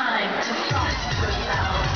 time to the yourself.